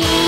Bye.